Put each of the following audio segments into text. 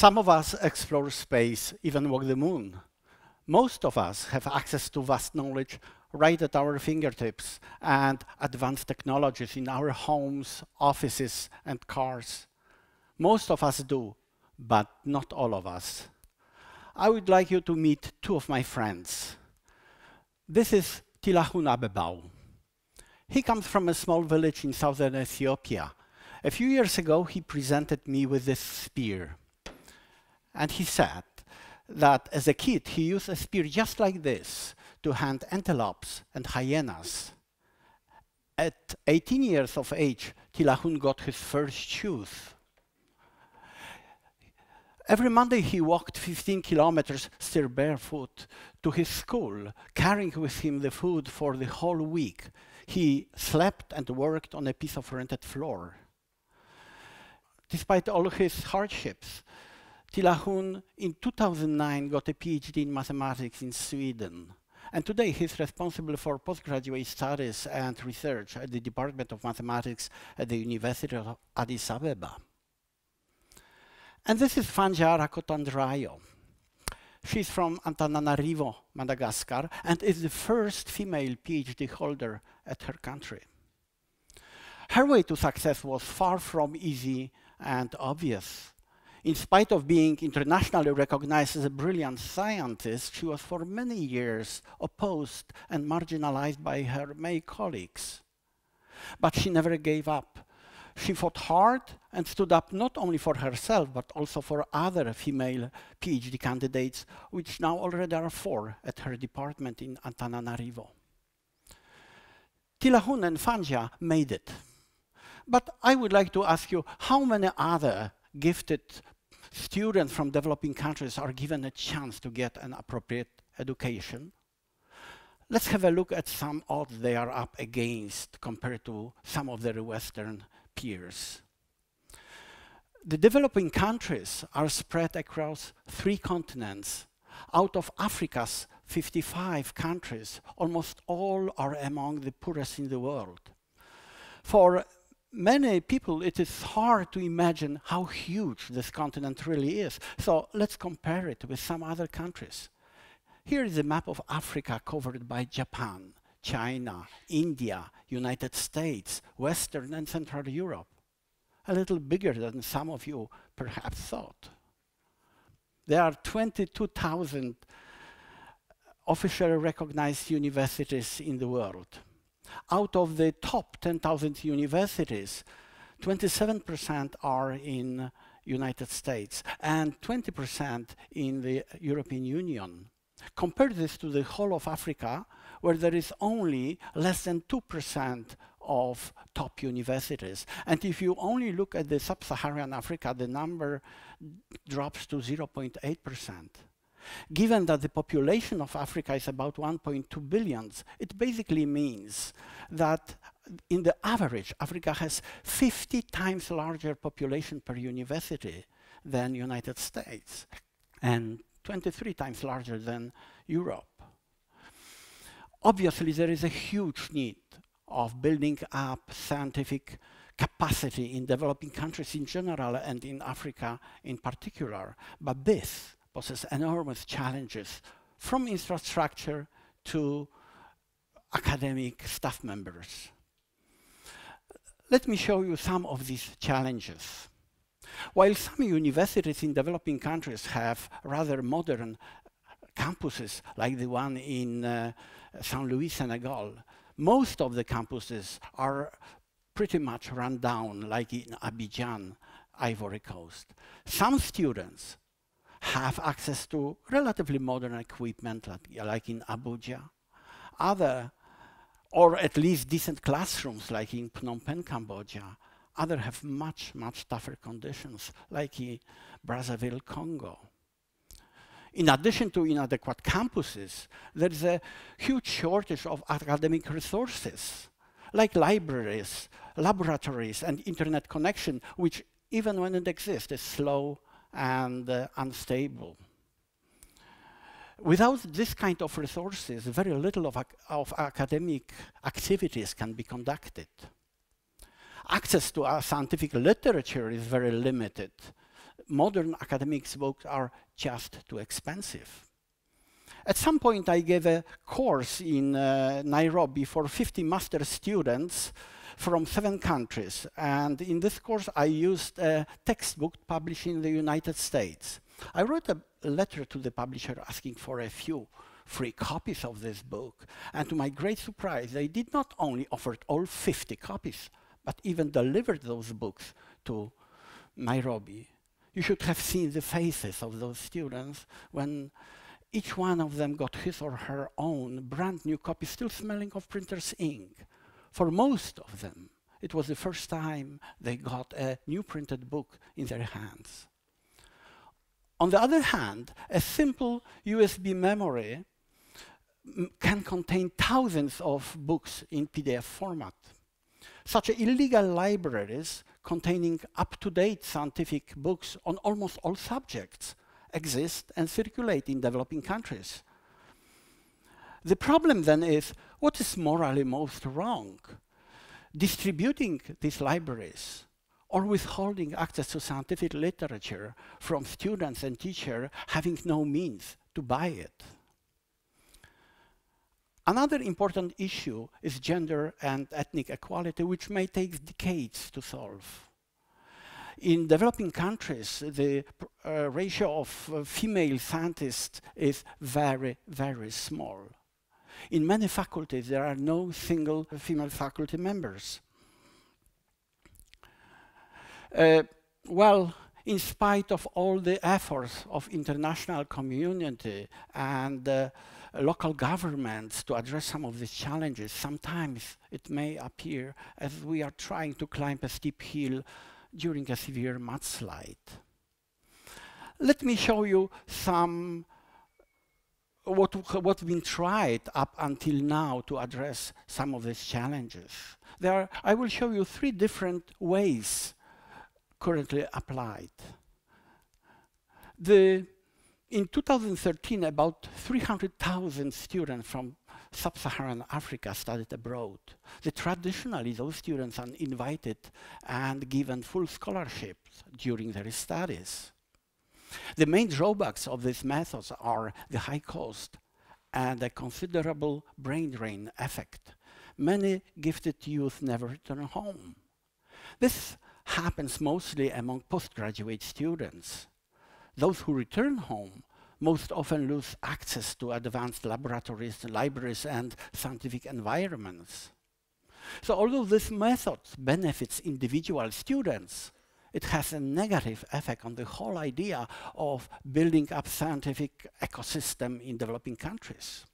Some of us explore space, even walk the moon. Most of us have access to vast knowledge right at our fingertips and advanced technologies in our homes, offices, and cars. Most of us do, but not all of us. I would like you to meet two of my friends. This is Tilahun Abebaw. He comes from a small village in southern Ethiopia. A few years ago, he presented me with this spear. And he said that as a kid, he used a spear just like this to hunt antelopes and hyenas. At 18 years of age, Tilahun got his first shoes. Every Monday he walked 15 kilometers, still barefoot, to his school, carrying with him the food for the whole week. He slept and worked on a piece of rented floor. Despite all his hardships, Tilahun in 2009 got a PhD in mathematics in Sweden. And today he's responsible for postgraduate studies and research at the Department of Mathematics at the University of Addis Ababa. And this is Fanja Rakotondrajao. She's from Antananarivo, Madagascar, and is the first female PhD holder at her country. Her way to success was far from easy and obvious. In spite of being internationally recognized as a brilliant scientist, she was for many years opposed and marginalized by her male colleagues. But she never gave up. She fought hard and stood up not only for herself, but also for other female PhD candidates, which now already are four at her department in Antananarivo. Tilahun and Fanja made it. But I would like to ask you, how many other gifted students from developing countries are given a chance to get an appropriate education. Let's have a look at some odds they are up against compared to some of their Western peers. The developing countries are spread across three continents. Out of Africa's 55 countries, almost all are among the poorest in the world. For many people, it is hard to imagine how huge this continent really is. So let's compare it with some other countries. Here is a map of Africa covered by Japan, China, India, United States, Western and Central Europe. A little bigger than some of you perhaps thought. There are 22,000 officially recognized universities in the world out of the top 10,000 universities, 27% are in United States and 20% in the European Union. Compare this to the whole of Africa, where there is only less than 2% of top universities. And if you only look at the sub-Saharan Africa, the number drops to 0.8%. Given that the population of Africa is about 1.2 billion, it basically means that in the average, Africa has 50 times larger population per university than United States, and 23 times larger than Europe. Obviously, there is a huge need of building up scientific capacity in developing countries in general and in Africa in particular. But this poses enormous challenges from infrastructure to academic staff members. Let me show you some of these challenges. While some universities in developing countries have rather modern campuses, like the one in uh, Saint Louis, Senegal, most of the campuses are pretty much run down, like in Abidjan, Ivory Coast. Some students have access to relatively modern equipment, like, like in Abuja. Other, or at least decent classrooms, like in Phnom Penh, Cambodia. Other have much, much tougher conditions, like in Brazzaville, Congo. In addition to inadequate campuses, there is a huge shortage of academic resources, like libraries, laboratories, and internet connection, which even when it exists, is slow and uh, unstable. Without this kind of resources, very little of, ac of academic activities can be conducted. Access to our scientific literature is very limited. Modern academic books are just too expensive. At some point, I gave a course in uh, Nairobi for 50 master students from seven countries. And in this course, I used a textbook published in the United States. I wrote a letter to the publisher asking for a few free copies of this book. And to my great surprise, they did not only offer all 50 copies, but even delivered those books to Nairobi. You should have seen the faces of those students when each one of them got his or her own brand new copy, still smelling of printer's ink. For most of them, it was the first time they got a new printed book in their hands. On the other hand, a simple USB memory mm, can contain thousands of books in PDF format. Such illegal libraries containing up-to-date scientific books on almost all subjects exist and circulate in developing countries. The problem then is, what is morally most wrong? Distributing these libraries or withholding access to scientific literature from students and teachers having no means to buy it. Another important issue is gender and ethnic equality, which may take decades to solve. In developing countries, the uh, ratio of uh, female scientists is very, very small. In many faculties, there are no single female faculty members. Uh, well, in spite of all the efforts of international community and uh, local governments to address some of these challenges, sometimes it may appear as we are trying to climb a steep hill during a severe mudslide. Let me show you some what what's been tried up until now to address some of these challenges. There are, I will show you three different ways currently applied. The, in 2013, about 300,000 students from sub-Saharan Africa studied abroad. The traditionally, those students are invited and given full scholarships during their studies. The main drawbacks of these methods are the high cost and a considerable brain drain effect. Many gifted youth never return home. This happens mostly among postgraduate students. Those who return home most often lose access to advanced laboratories, libraries, and scientific environments. So although this method benefits individual students, it has a negative effect on the whole idea of building up scientific ecosystem in developing countries.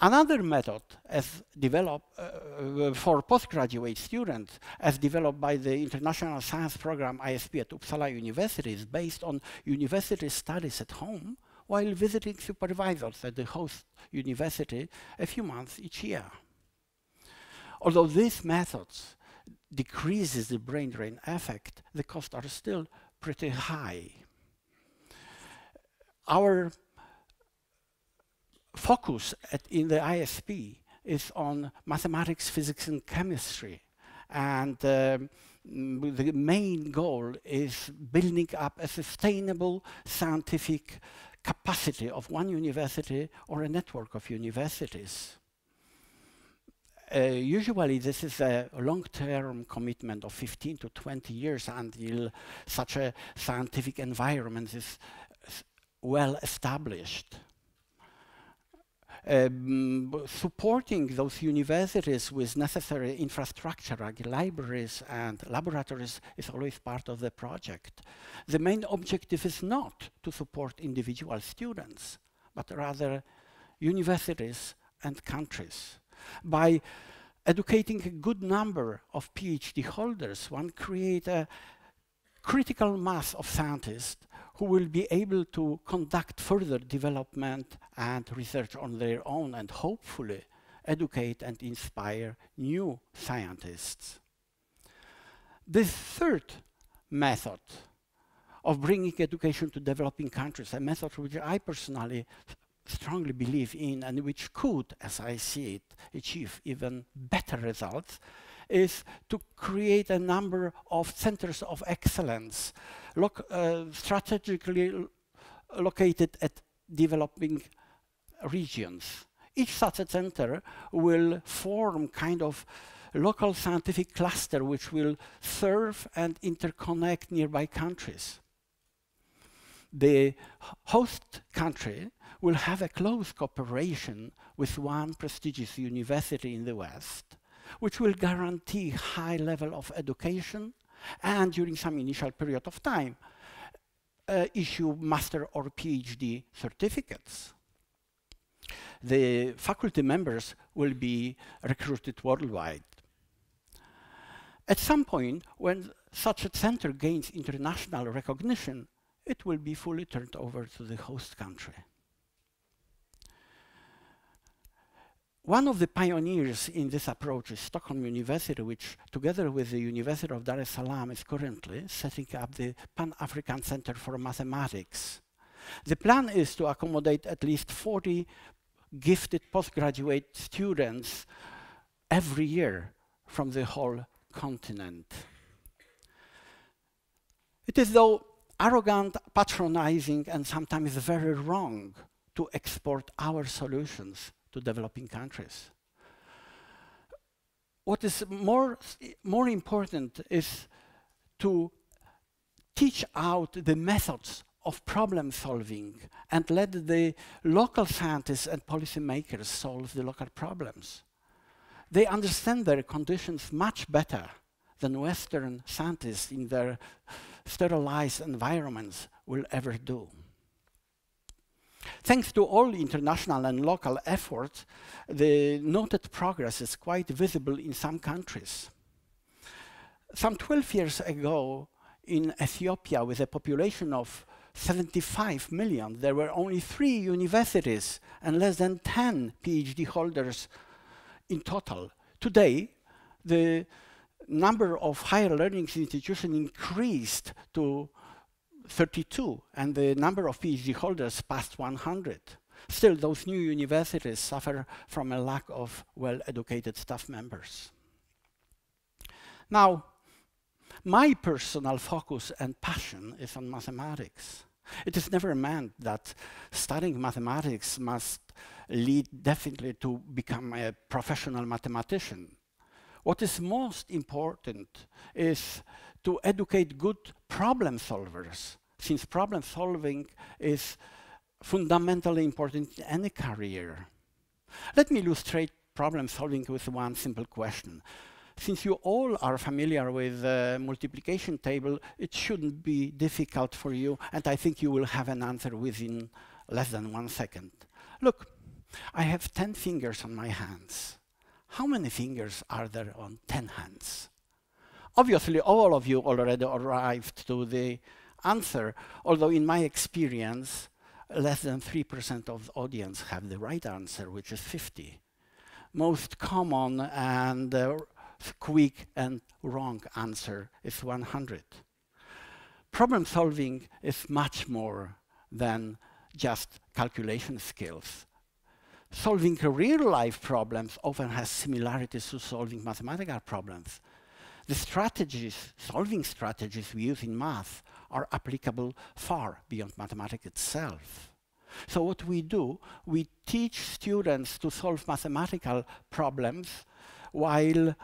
Another method as developed uh, for postgraduate students, as developed by the International Science Program ISP at Uppsala University, is based on university studies at home while visiting supervisors at the host university a few months each year. Although these methods decreases the brain drain effect, the costs are still pretty high. Our focus at, in the ISP is on mathematics, physics, and chemistry. And um, the main goal is building up a sustainable scientific capacity of one university or a network of universities. Uh, usually this is a long-term commitment of 15 to 20 years until such a scientific environment is well established um, supporting those universities with necessary infrastructure like libraries and laboratories is always part of the project. The main objective is not to support individual students, but rather universities and countries. By educating a good number of PhD holders, one create a critical mass of scientists who will be able to conduct further development and research on their own and hopefully educate and inspire new scientists. The third method of bringing education to developing countries, a method which I personally strongly believe in and which could, as I see it, achieve even better results, is to create a number of centers of excellence uh, strategically located at developing regions. Each such a center will form kind of local scientific cluster which will serve and interconnect nearby countries. The host country will have a close cooperation with one prestigious university in the West, which will guarantee high level of education and during some initial period of time, uh, issue master or PhD certificates. The faculty members will be recruited worldwide. At some point, when such a center gains international recognition, it will be fully turned over to the host country. One of the pioneers in this approach is Stockholm University, which together with the University of Dar es Salaam is currently setting up the Pan-African Center for Mathematics. The plan is to accommodate at least 40 gifted postgraduate students every year from the whole continent. It is though arrogant, patronizing, and sometimes very wrong to export our solutions to developing countries. What is more, more important is to teach out the methods of problem solving and let the local scientists and policymakers solve the local problems. They understand their conditions much better than Western scientists in their sterilized environments will ever do. Thanks to all international and local efforts, the noted progress is quite visible in some countries. Some 12 years ago, in Ethiopia, with a population of 75 million, there were only three universities and less than 10 PhD holders in total. Today, the number of higher learning institutions increased to 32, and the number of PhD holders passed 100. Still, those new universities suffer from a lack of well-educated staff members. Now, my personal focus and passion is on mathematics. It is never meant that studying mathematics must lead definitely to become a professional mathematician. What is most important is to educate good problem solvers, since problem solving is fundamentally important in any career. Let me illustrate problem solving with one simple question. Since you all are familiar with the multiplication table, it shouldn't be difficult for you, and I think you will have an answer within less than one second. Look, I have 10 fingers on my hands. How many fingers are there on 10 hands? Obviously, all of you already arrived to the answer, although in my experience, less than 3% of the audience have the right answer, which is 50. Most common and uh, quick and wrong answer is 100. Problem solving is much more than just calculation skills solving real life problems often has similarities to solving mathematical problems. The strategies, solving strategies we use in math are applicable far beyond mathematics itself. So what we do, we teach students to solve mathematical problems while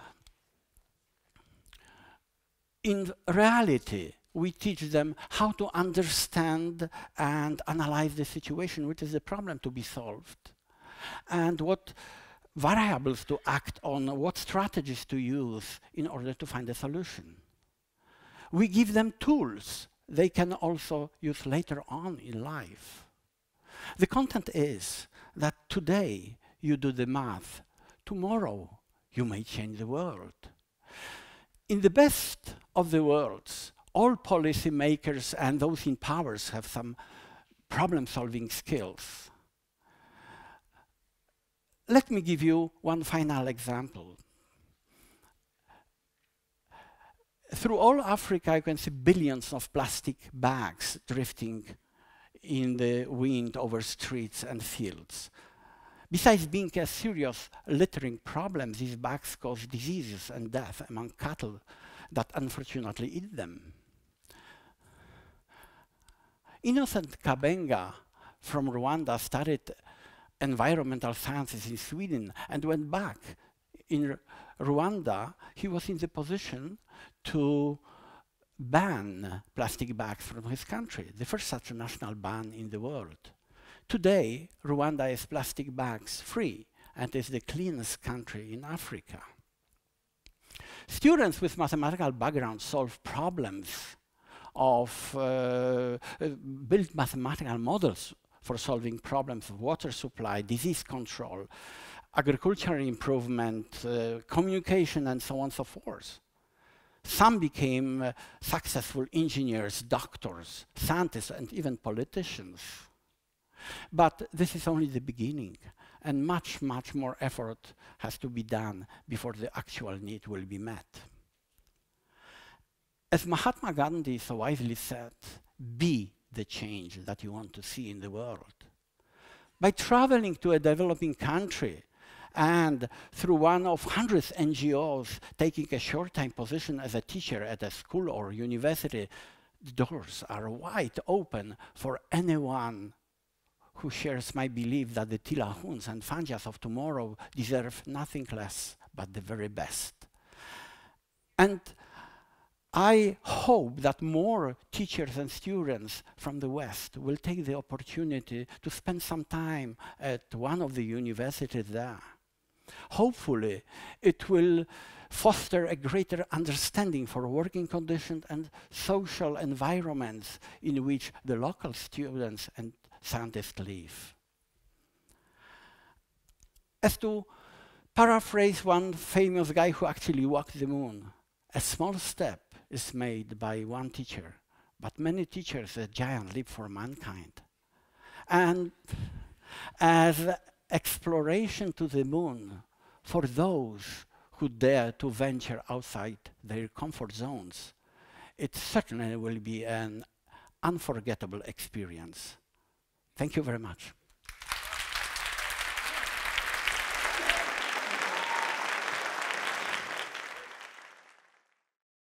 in reality, we teach them how to understand and analyze the situation, which is the problem to be solved and what variables to act on, what strategies to use in order to find a solution. We give them tools they can also use later on in life. The content is that today you do the math, tomorrow you may change the world. In the best of the worlds, all policymakers and those in powers have some problem-solving skills. Let me give you one final example. Through all Africa, you can see billions of plastic bags drifting in the wind over streets and fields. Besides being a serious littering problem, these bags cause diseases and death among cattle that unfortunately eat them. Innocent Kabenga from Rwanda studied environmental sciences in Sweden and went back. In Rwanda, he was in the position to ban plastic bags from his country, the first such national ban in the world. Today, Rwanda is plastic bags free and is the cleanest country in Africa. Students with mathematical backgrounds solve problems of uh, uh, build mathematical models for solving problems of water supply, disease control, agricultural improvement, uh, communication, and so on and so forth. Some became uh, successful engineers, doctors, scientists, and even politicians. But this is only the beginning, and much, much more effort has to be done before the actual need will be met. As Mahatma Gandhi so wisely said, be the change that you want to see in the world. By traveling to a developing country and through one of hundreds NGOs taking a short-time position as a teacher at a school or university, the doors are wide open for anyone who shares my belief that the Tilahuns and Fanjas of tomorrow deserve nothing less but the very best. And I hope that more teachers and students from the West will take the opportunity to spend some time at one of the universities there. Hopefully, it will foster a greater understanding for working conditions and social environments in which the local students and scientists live. As to paraphrase one famous guy who actually walked the moon, a small step is made by one teacher, but many teachers a giant leap for mankind. And as exploration to the moon for those who dare to venture outside their comfort zones, it certainly will be an unforgettable experience. Thank you very much.